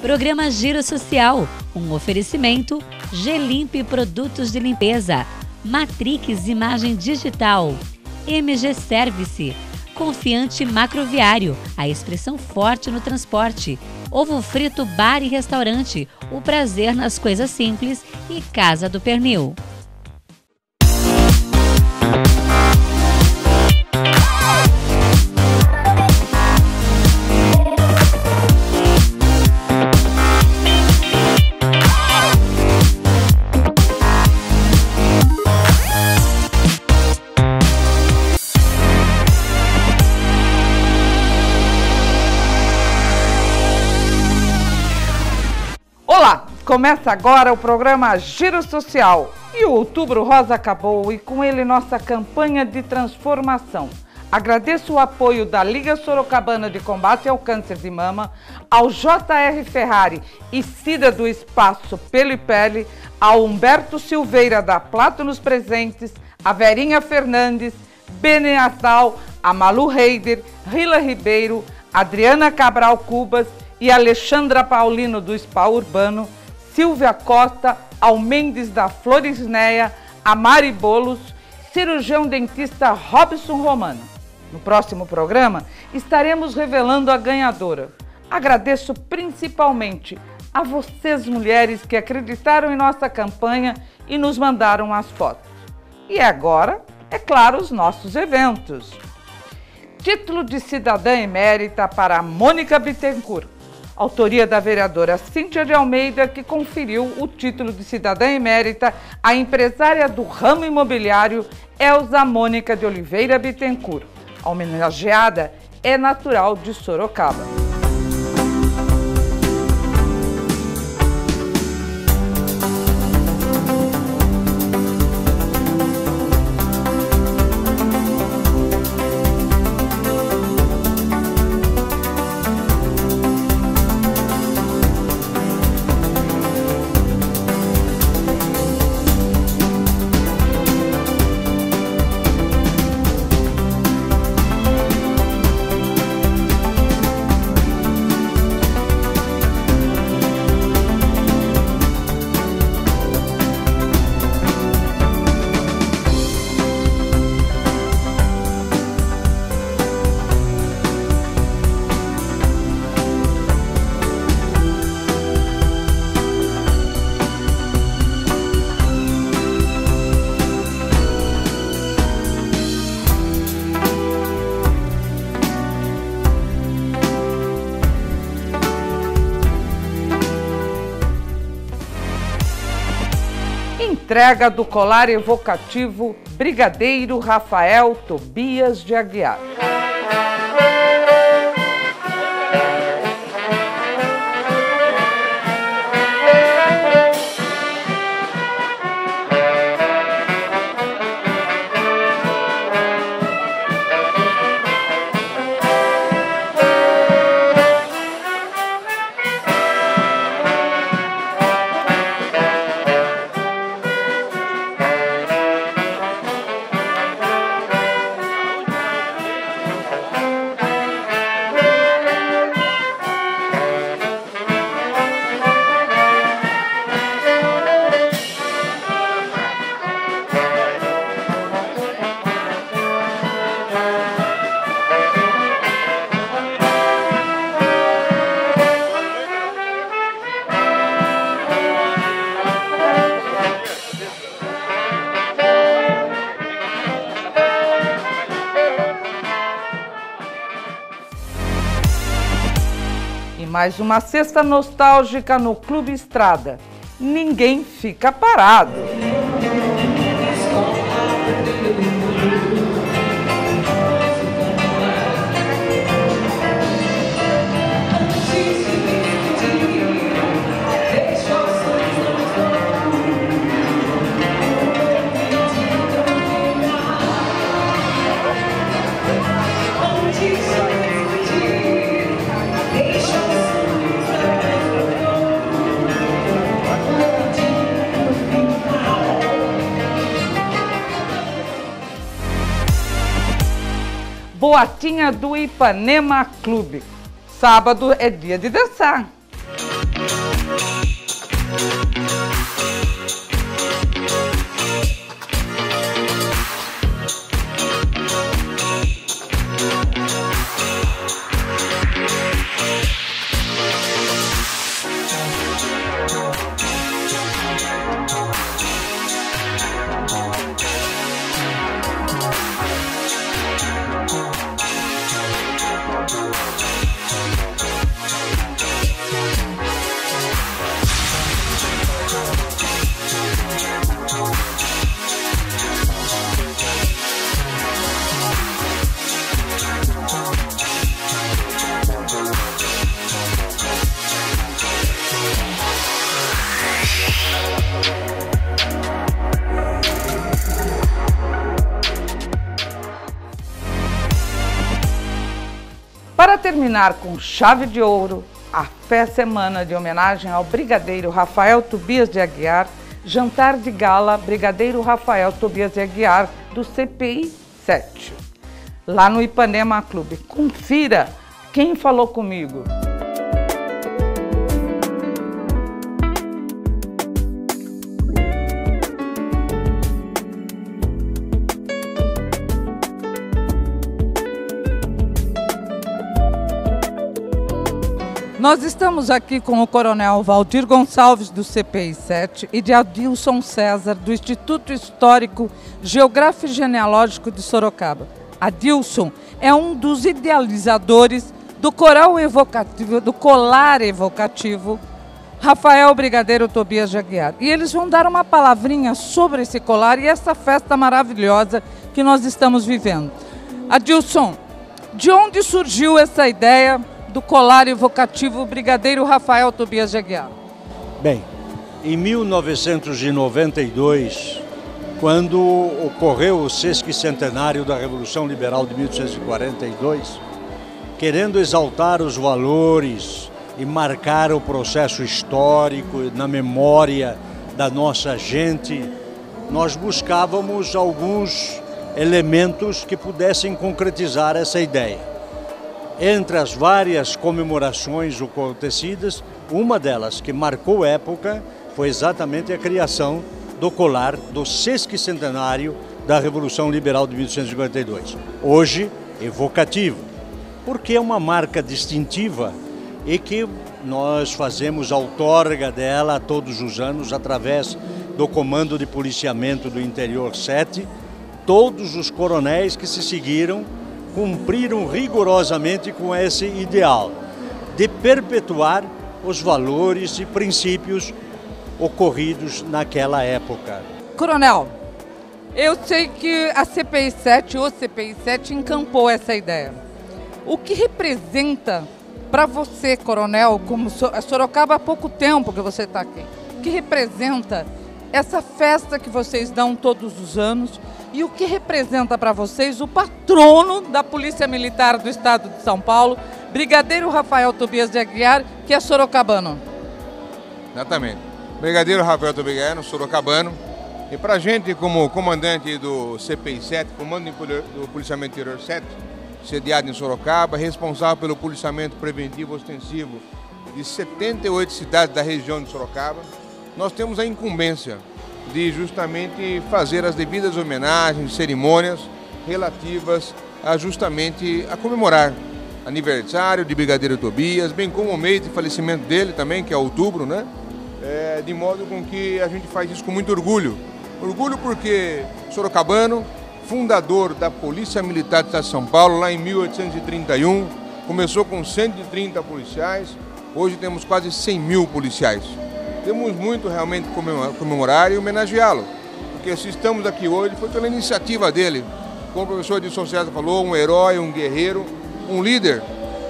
Programa Giro Social, um oferecimento Gelimpe Produtos de Limpeza, Matrix Imagem Digital, MG Service, Confiante Macroviário, a expressão forte no transporte, Ovo Frito Bar e Restaurante, o prazer nas coisas simples e Casa do Pernil. Começa agora o programa Giro Social. E o Outubro Rosa acabou e com ele nossa campanha de transformação. Agradeço o apoio da Liga Sorocabana de Combate ao Câncer de Mama, ao JR Ferrari e Cida do Espaço Pelo e Pele, ao Humberto Silveira da Plato nos Presentes, a Verinha Fernandes, Bene Natal, a Malu Reider, Rila Ribeiro, Adriana Cabral Cubas e Alexandra Paulino do Spa Urbano, Silvia Costa, ao Mendes da Florisneia, a Mari Bolos, cirurgião dentista Robson Romano. No próximo programa estaremos revelando a ganhadora. Agradeço principalmente a vocês mulheres que acreditaram em nossa campanha e nos mandaram as fotos. E agora, é claro, os nossos eventos. Título de cidadã emérita para Mônica Bittencourt autoria da vereadora Cíntia de Almeida, que conferiu o título de cidadã emérita à empresária do ramo imobiliário Elza Mônica de Oliveira Bittencourt. A homenageada é natural de Sorocaba. Entrega do colar evocativo Brigadeiro Rafael Tobias de Aguiar. Mais uma cesta nostálgica no Clube Estrada. Ninguém fica parado. Boatinha do Ipanema Clube. Sábado é dia de dançar. Terminar com chave de ouro, a fé semana de homenagem ao brigadeiro Rafael Tobias de Aguiar, jantar de gala Brigadeiro Rafael Tobias de Aguiar, do CPI 7. Lá no Ipanema Clube. Confira quem falou comigo. Nós estamos aqui com o Coronel Valdir Gonçalves, do CPI 7, e de Adilson César, do Instituto Histórico Geográfico e Genealógico de Sorocaba. Adilson é um dos idealizadores do coral evocativo, do colar evocativo Rafael Brigadeiro Tobias de. E eles vão dar uma palavrinha sobre esse colar e essa festa maravilhosa que nós estamos vivendo. Adilson, de onde surgiu essa ideia do colar evocativo Brigadeiro Rafael Tobias de Aguiar? Bem, em 1992, quando ocorreu o sesquicentenário da Revolução Liberal de 1842, querendo exaltar os valores e marcar o processo histórico na memória da nossa gente, nós buscávamos alguns elementos que pudessem concretizar essa ideia. Entre as várias comemorações acontecidas, uma delas que marcou época foi exatamente a criação do colar do sesquicentenário da Revolução Liberal de 1852. Hoje, evocativo, porque é uma marca distintiva e que nós fazemos a outorga dela todos os anos através do Comando de Policiamento do Interior 7, todos os coronéis que se seguiram cumpriram rigorosamente com esse ideal de perpetuar os valores e princípios ocorridos naquela época. Coronel, eu sei que a CPI 7 ou CPI 7 encampou essa ideia. O que representa para você, coronel, como Sorocaba há pouco tempo que você está aqui, o que representa essa festa que vocês dão todos os anos e o que representa para vocês o patrono da Polícia Militar do Estado de São Paulo, Brigadeiro Rafael Tobias de Aguiar, que é sorocabano. Exatamente. Brigadeiro Rafael Tobias de Aguiar, sorocabano. E para a gente, como comandante do CPI 7, Comando do Policiamento Interior 7, sediado em Sorocaba, responsável pelo policiamento preventivo ostensivo de 78 cidades da região de Sorocaba, nós temos a incumbência de justamente fazer as devidas homenagens, cerimônias relativas a justamente a comemorar aniversário de Brigadeiro Tobias, bem como o mês de falecimento dele também, que é outubro, né? É, de modo com que a gente faz isso com muito orgulho. Orgulho porque Sorocabano, fundador da Polícia Militar de São Paulo, lá em 1831, começou com 130 policiais, hoje temos quase 100 mil policiais temos muito realmente comemorar e homenageá-lo. Porque se estamos aqui hoje foi pela iniciativa dele. Como o professor Edson César falou, um herói, um guerreiro, um líder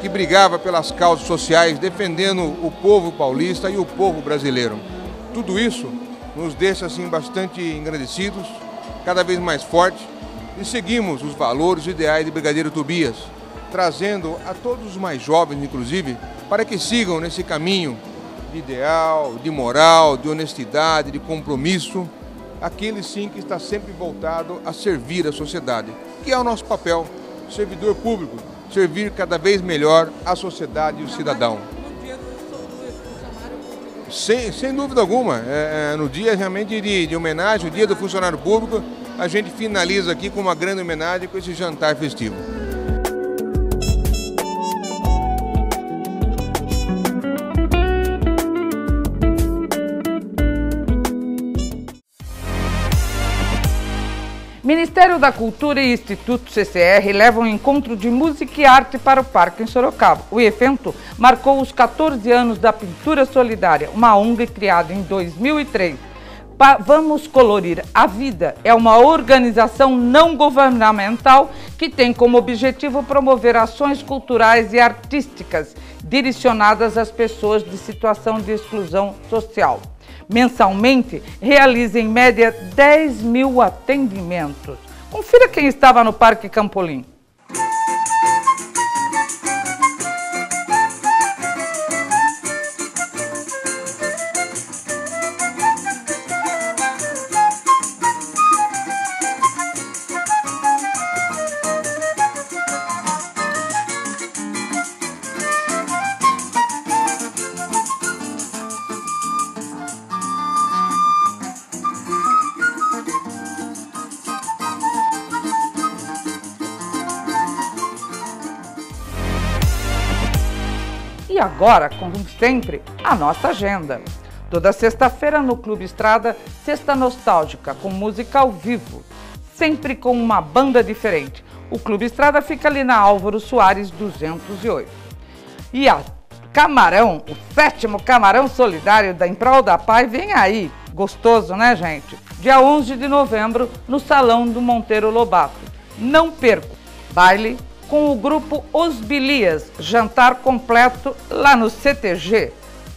que brigava pelas causas sociais, defendendo o povo paulista e o povo brasileiro. Tudo isso nos deixa assim bastante engrandecidos, cada vez mais fortes e seguimos os valores e ideais de Brigadeiro Tobias, trazendo a todos os mais jovens, inclusive, para que sigam nesse caminho de ideal, de moral, de honestidade, de compromisso, aquele sim que está sempre voltado a servir a sociedade, que é o nosso papel, servidor público, servir cada vez melhor a sociedade e o cidadão. Sem, sem dúvida alguma. É, é, no dia realmente de, de homenagem, o dia do funcionário público, a gente finaliza aqui com uma grande homenagem com esse jantar festivo. Ministério da Cultura e Instituto CCR levam um encontro de música e arte para o Parque em Sorocaba. O evento marcou os 14 anos da Pintura Solidária, uma ONG criada em 2003. Pa Vamos Colorir a Vida é uma organização não governamental que tem como objetivo promover ações culturais e artísticas direcionadas às pessoas de situação de exclusão social mensalmente, realiza em média 10 mil atendimentos. Confira quem estava no Parque Campolim. Agora, como sempre, a nossa agenda. Toda sexta-feira no Clube Estrada, Sexta Nostálgica, com música ao vivo, sempre com uma banda diferente. O Clube Estrada fica ali na Álvaro Soares 208. E a Camarão, o sétimo Camarão Solidário da Emprol da Pai, vem aí. Gostoso, né, gente? Dia 11 de novembro, no Salão do Monteiro Lobato. Não perco! Baile, com o grupo Os Bilias, jantar completo lá no CTG.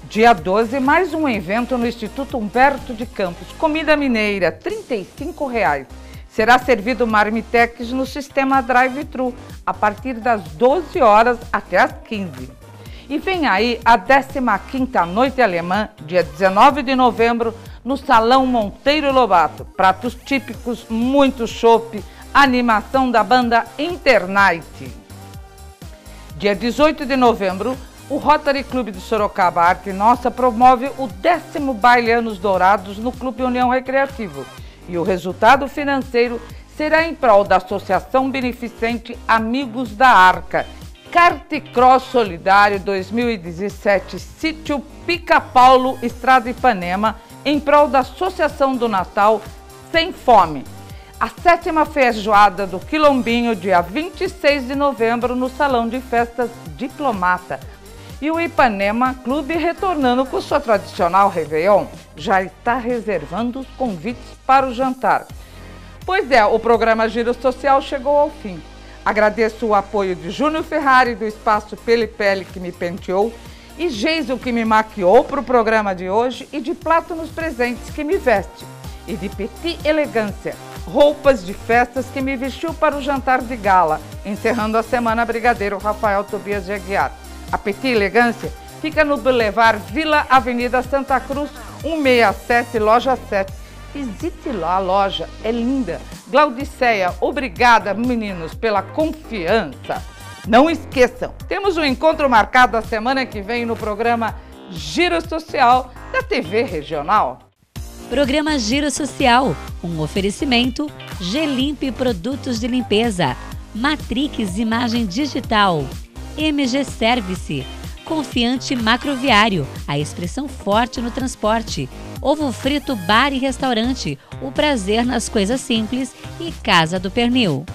Dia 12, mais um evento no Instituto Humberto de Campos. Comida mineira, 35 reais. Será servido marmitex no sistema drive-thru, a partir das 12 horas até as 15. E vem aí a 15ª Noite Alemã, dia 19 de novembro, no Salão Monteiro Lobato. Pratos típicos, muito chopp, animação da banda Internight. Dia 18 de novembro, o Rotary Clube de Sorocaba Arte Nossa promove o décimo Baile Anos Dourados no Clube União Recreativo. E o resultado financeiro será em prol da Associação Beneficente Amigos da Arca. Carticross Solidário 2017, sítio Pica Paulo, Estrada Ipanema, em prol da Associação do Natal Sem Fome a sétima feijoada do Quilombinho, dia 26 de novembro, no Salão de Festas Diplomata. E o Ipanema Clube, retornando com sua tradicional Réveillon, já está reservando os convites para o jantar. Pois é, o programa Giro Social chegou ao fim. Agradeço o apoio de Júnior Ferrari, do Espaço Pele Pele, que me penteou, e Geiso, que me maquiou para o programa de hoje, e de Plato nos Presentes, que me veste, e de Petit Elegância, roupas de festas que me vestiu para o jantar de gala, encerrando a semana Brigadeiro Rafael Tobias de Aguiar. A Petit Elegância fica no Boulevard Vila Avenida Santa Cruz, 167, loja 7. Visite lá a loja, é linda. Glaudiceia, obrigada, meninos, pela confiança. Não esqueçam, temos um encontro marcado a semana que vem no programa Giro Social da TV Regional. Programa Giro Social, um oferecimento Gelimpe Produtos de Limpeza, Matrix Imagem Digital, MG Service, Confiante Macroviário, a expressão forte no transporte, Ovo Frito Bar e Restaurante, o prazer nas coisas simples e Casa do Pernil.